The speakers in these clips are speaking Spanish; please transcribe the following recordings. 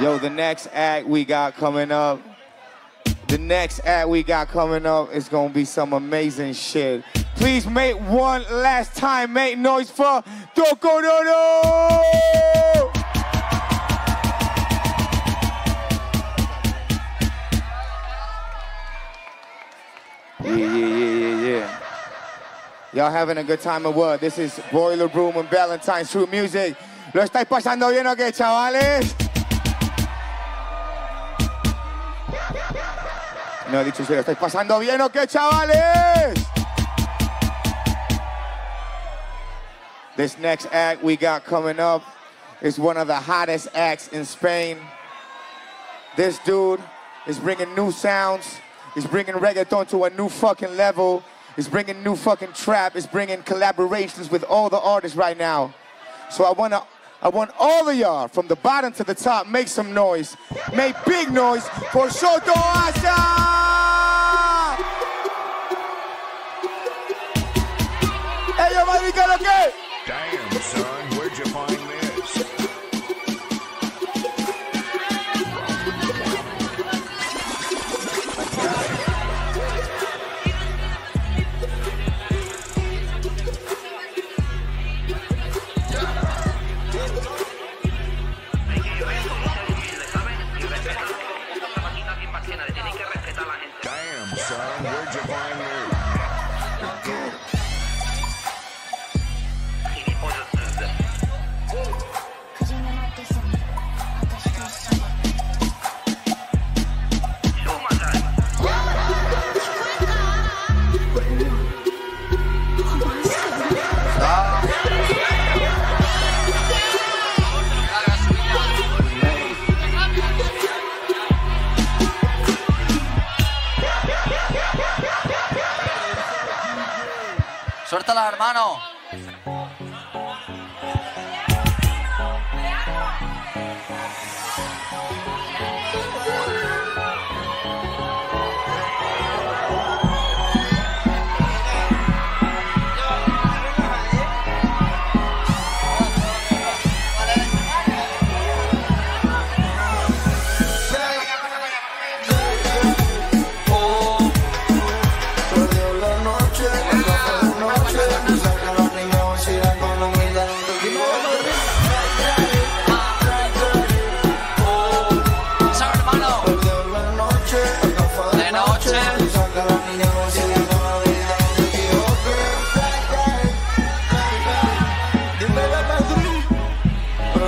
Yo, the next act we got coming up. The next act we got coming up is gonna be some amazing shit. Please make one last time make noise for Doko Dodo! Yeah, yeah, yeah, yeah, yeah. Y'all having a good time at work. This is Boiler Room and Valentine's True Music. Lo estáis pasando bien o okay, qué, chavales? No, dicho ¿estáis pasando bien o qué, chavales? This next act we got coming up is one of the hottest acts in Spain. This dude is bringing new sounds. He's bringing reggaeton to a new fucking level. He's bringing new fucking trap. He's bringing collaborations with all the artists right now. So I wanna I want all of y'all, from the bottom to the top, make some noise. Make big noise for Soto Asa! América lo que Levántala, hermano.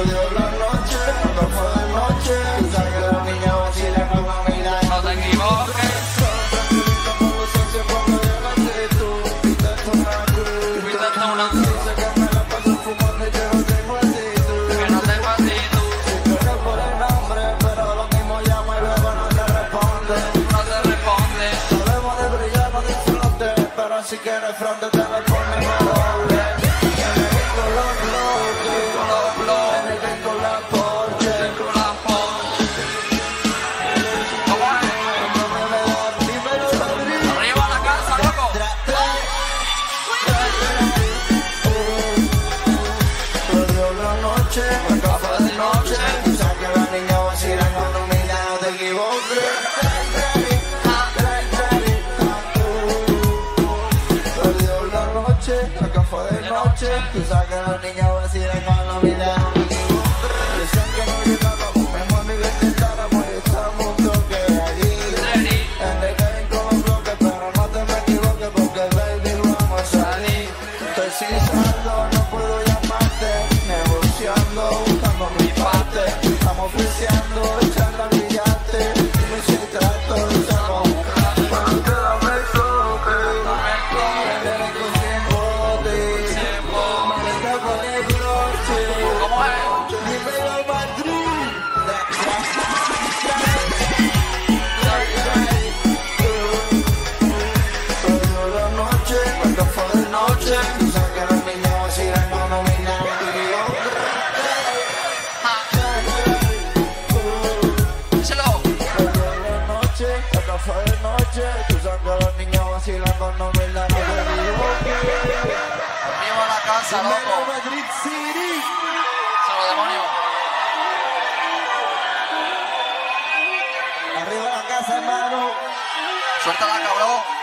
de pasa, loco? Madrid City. Solo demonio. Arriba la casa, hermano. Suéltala, cabrón.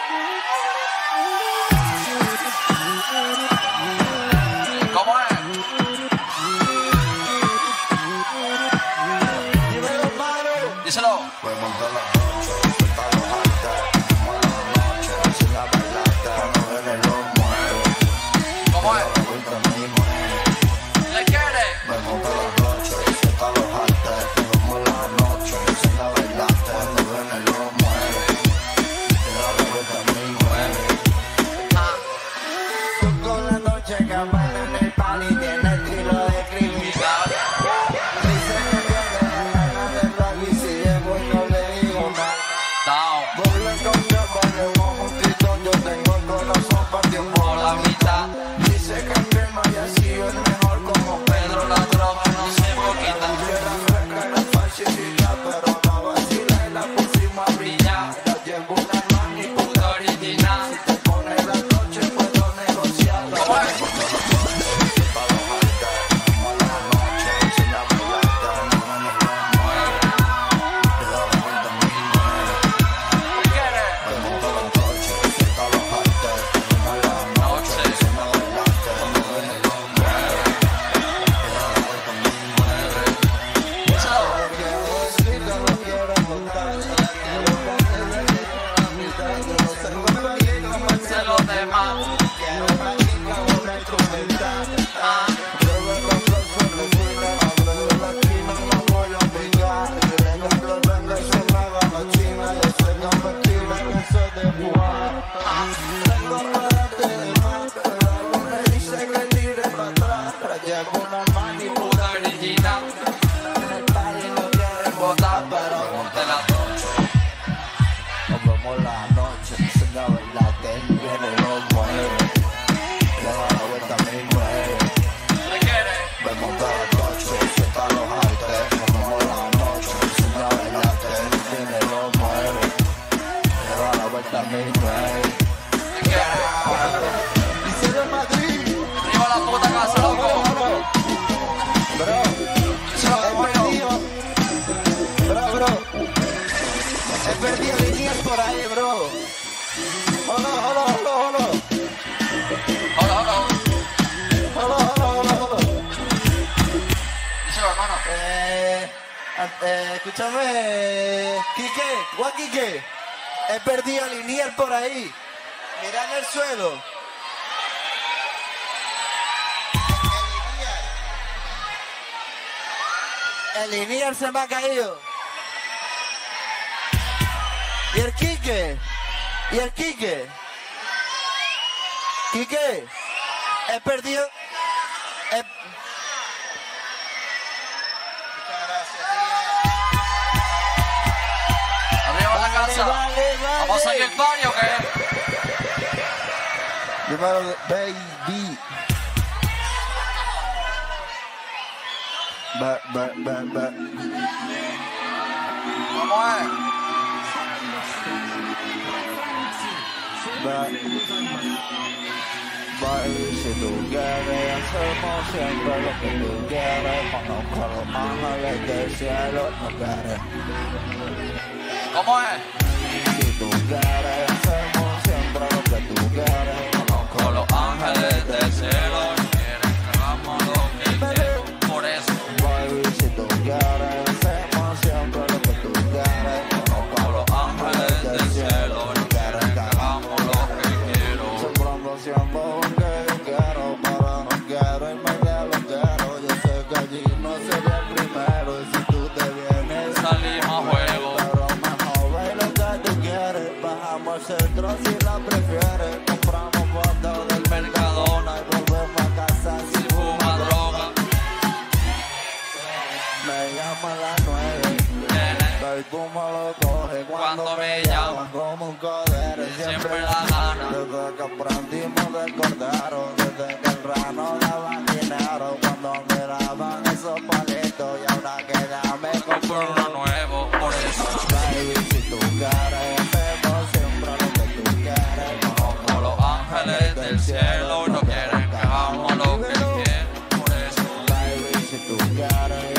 Giovanni puro original Escúchame, Quique, Guaquique, he perdido a Linier por ahí. Mira en el suelo. El Linier. el Linier se me ha caído. Y el Quique, y el Quique. Quique, he perdido Vale, vale, vale. ¿Vamos a ir ¿qué? Baby. Ba, ba, ba, ba. Ba. Baby, tú hacemos siempre lo que tú quieres. Conozco los ángeles del cielo, no quieres. Vamos, on. cuando me llaman como un codero y siempre la gana. Desde que aprendimos del cordero, desde que el rano daba dinero, cuando miraban esos palitos y ahora quedame con uno nuevo, por eso. Baby, si tú quieres, hacemos siempre lo que tú quieres. Como los ángeles del cielo no quieren que hagamos lo que quieren, por eso. Baby, si tú quieres.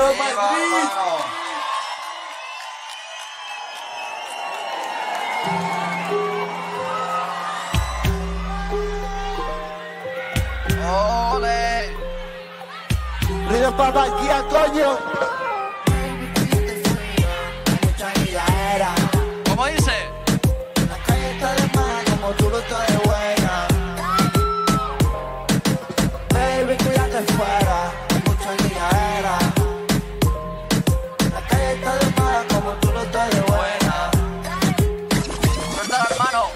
ganó Madrid. ¡Ole! ¡Río para coño!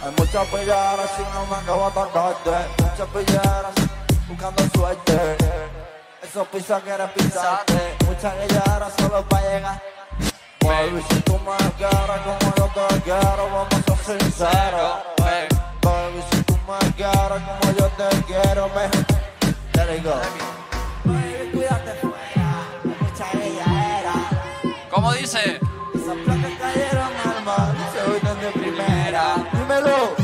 Hay muchas pilleras y no me acabo de atacarte. Muchas pilleras buscando suerte. Esos pisos quieres pisarte. Muchas guilleras solo para llegar. Baby, si tú me quieres como yo te quiero, vamos a ser sinceros. Baby, si tú me quieres como yo te quiero, me. There you go. Baby, cuídate fuera. Mucha guillera. ¿Cómo dice? Esas placas cayeron al mar hoy no de primera. Dímelo.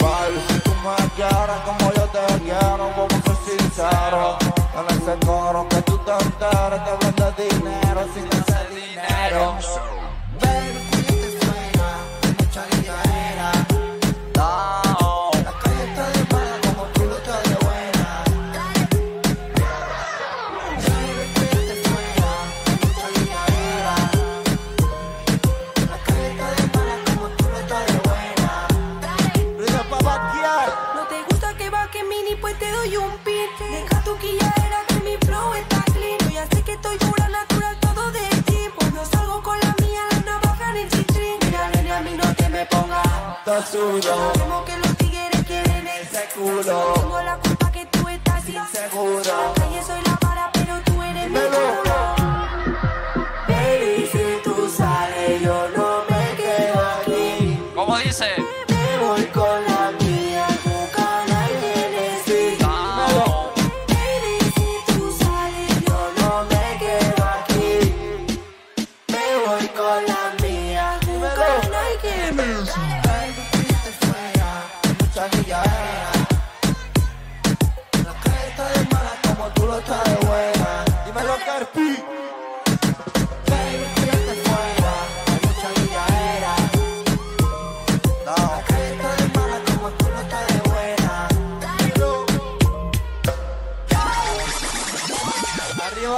Bye, si tú me quieres como yo te quiero, vamos a ser sinceros. Con ese coro que tú te enteres, te vendes dinero sin hacer dinero. Ven Como que los quieren culo.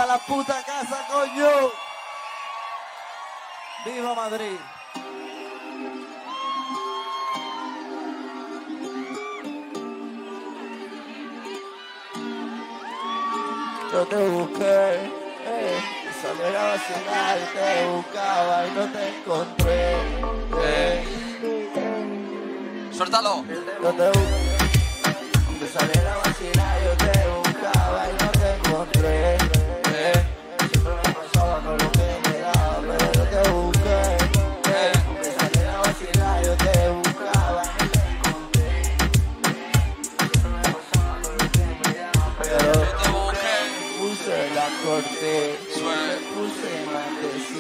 la puta casa, coño. Viva Madrid. Yo te busqué, eh, salí a vacilar te buscaba y no te encontré. Eh. Suéltalo. Yo te busqué, aunque salí a vacilar yo te buscaba y no te encontré.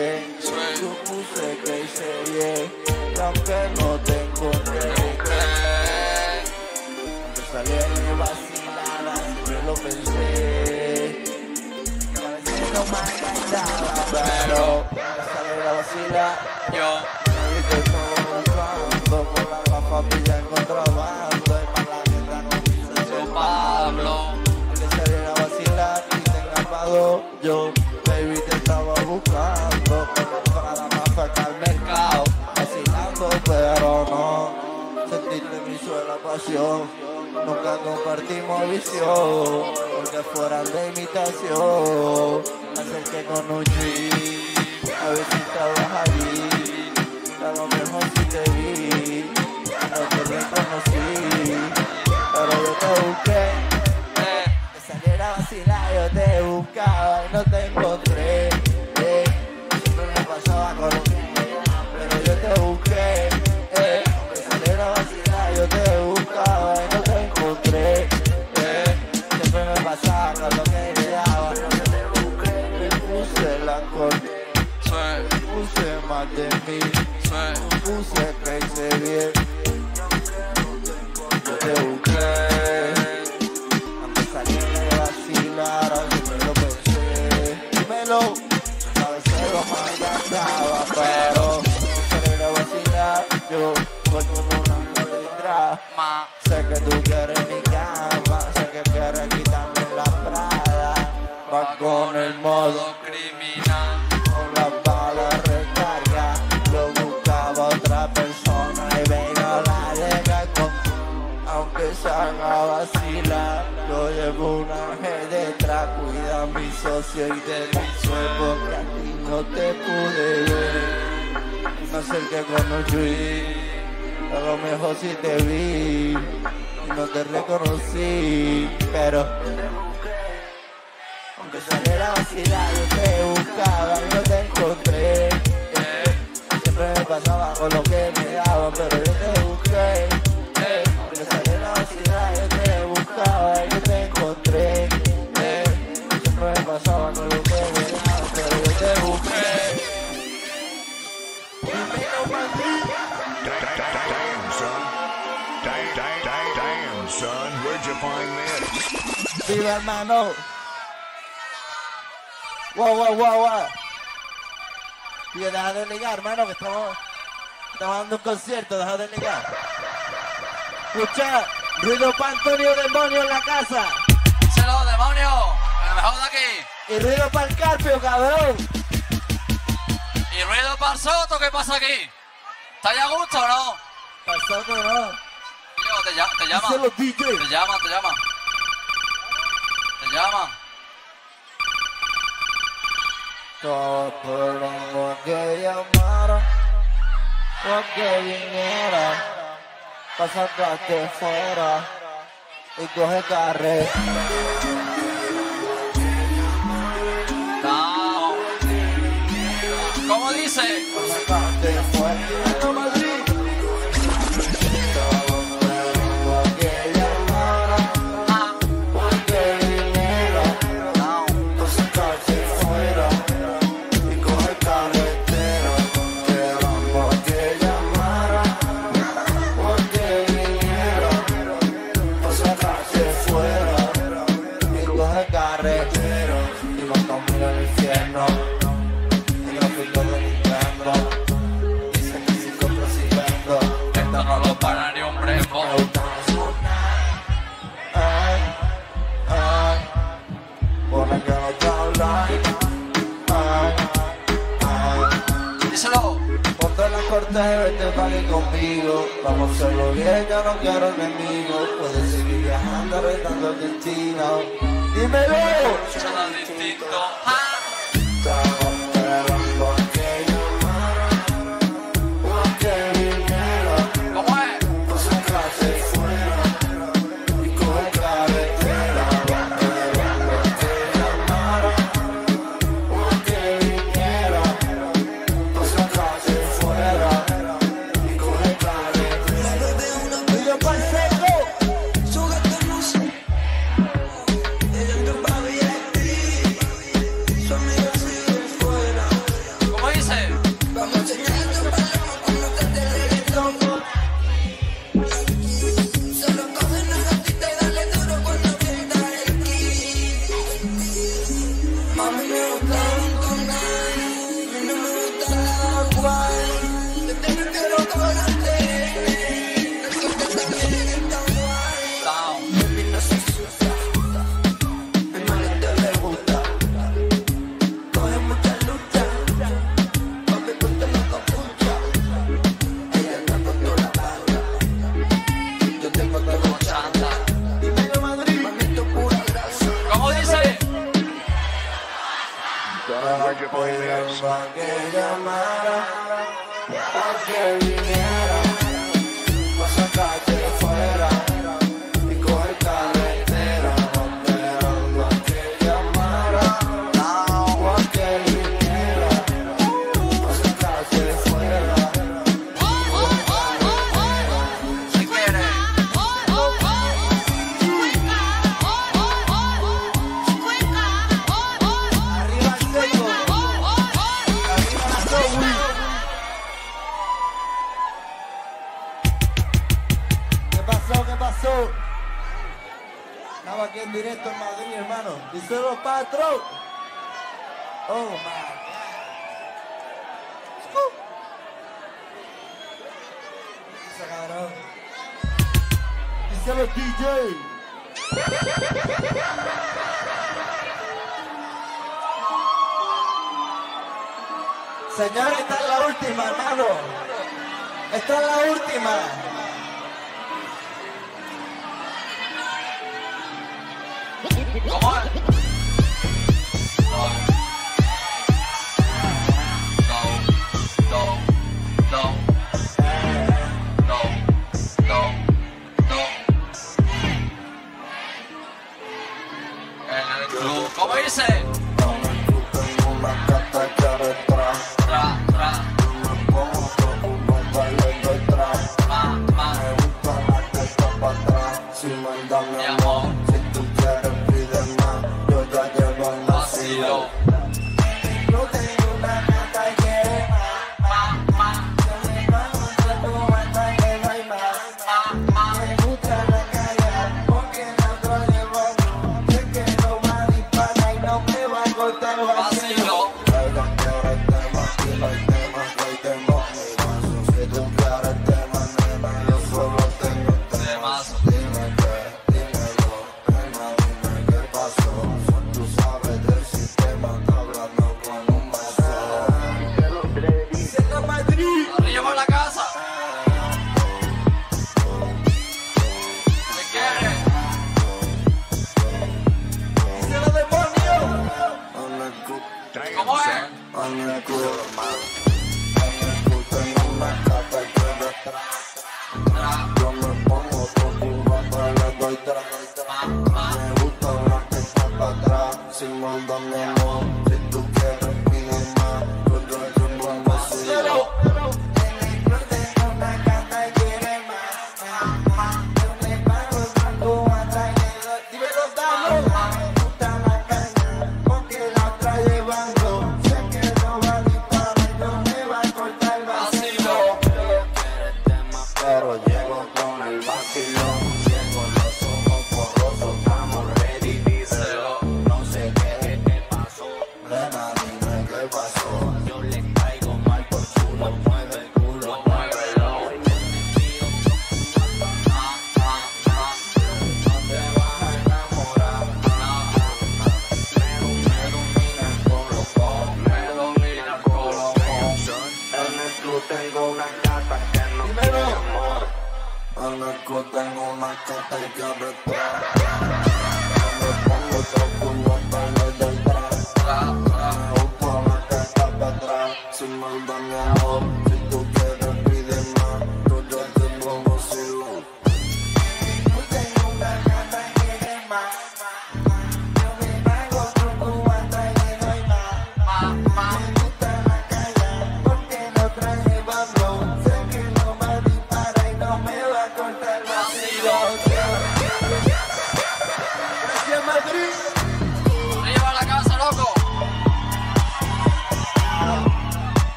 yeah. Yo puse que hice bien, yeah. aunque no te encontré. Aunque vacilada, siempre lo pensé. Parece que no me encantaba, pero la. Yo. nunca compartimos visión, porque fuera de imitación, acerqué con un G, a ver si estabas ahí, a lo mejor si te vi, no te reconocí, pero yo te busqué, eh, te saliera a yo te buscaba y no tengo serie socio y de mi sueño que a ti no te pude ver. Y me acerqué con un a lo mejor si sí te vi y no te reconocí, pero aunque saliera vacilada yo te buscaba y no te encontré. Siempre me pasaba con lo que me daban, pero yo te buscaba. vida, hermano. Wow, wow, wow, wow. Piedad de ligar, hermano, que estamos, estamos dando un concierto, deja de ligar. Escucha, ruido para Antonio Demonio en la casa. Díselo, demonio, el mejor de aquí. Y ruido para el Carpio, cabrón. Y ruido para el Soto, ¿qué pasa aquí? ¿Está ya a gusto o no? Para Soto, no. Tío, te, llama, te llama. Díselo, Te llama, te llama. Llama. Todos esperando que llamara, porque viniera, para sacarte fuera y coge carrera. gusta es verte party conmigo. Vamos a hacerlo bien, yo no quiero enemigos Puedes seguir viajando, retando el destino. Dímelo,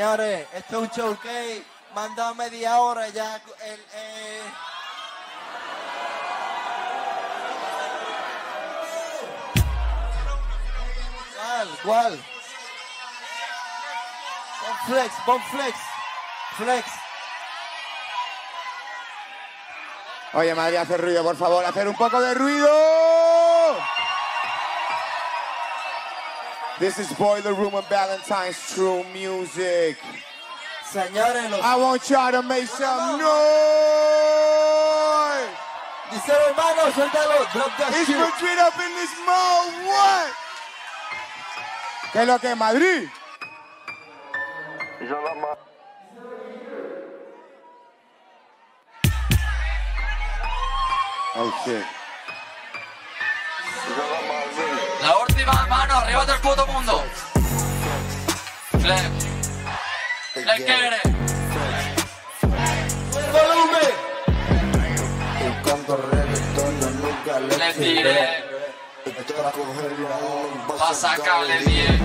Señores, esto es un showcase. Manda media hora ya. El, eh, ¿Cuál? ¿Cuál? Flex, pon flex. Flex. Oye, Madrid, hacer ruido, por favor, hacer un poco de ruido. This is Boiler Room and Valentine's True Music. Señores, los I want y'all to make some noise. Dice hermano, suéltalo. Drop that It's. Madrid up in this mode. What? ¿Qué es lo que es Madrid? Oh shit. La mano, arriba del puto mundo. Flex. Le quiere. volumen. Reggaetón, yo nunca le Le tiré. tiré. Esto era cogerle a uno Pa' sacarle bien.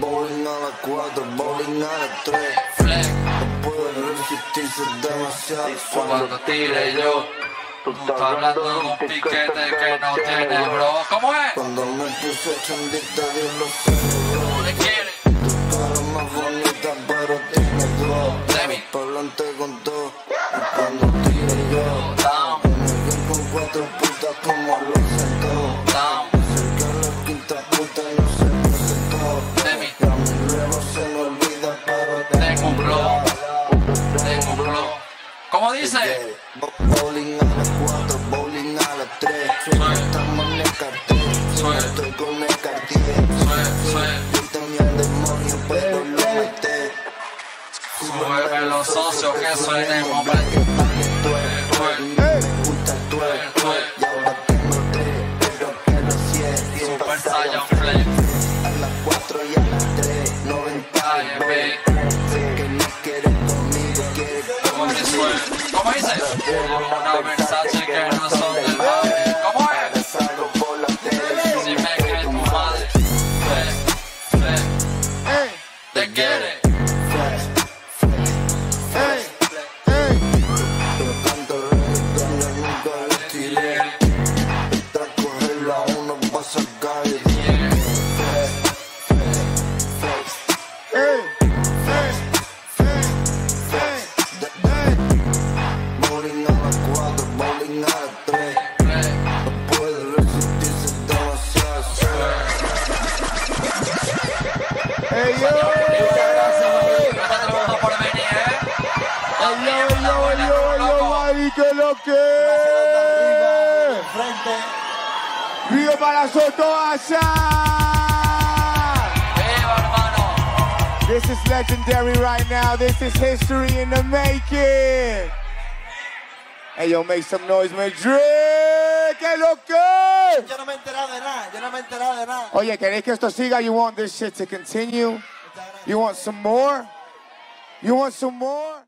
Bowling a las 4, bowling a las 3. Cuando tire yo. Tú estás hablando de un piquete que no tiene, bro. ¿Cómo es? Cuando me puse chandita, Dios lo. ¿Cómo dice? Bowling a las 4, bowling a las 3. Estamos en el cartel. Estoy con el sue. Yo el demonio, pero lo maté. Sube los socios que suenen, hombre. This is legendary right now. This is history in the making. Hey, yo, make some noise, Madrid. ¿Qué es lo que? Yo no me he enterado de nada. Yo no me he enterado de nada. Oye, ¿queréis que esto siga? You want this shit to continue? You want some more? You want some more?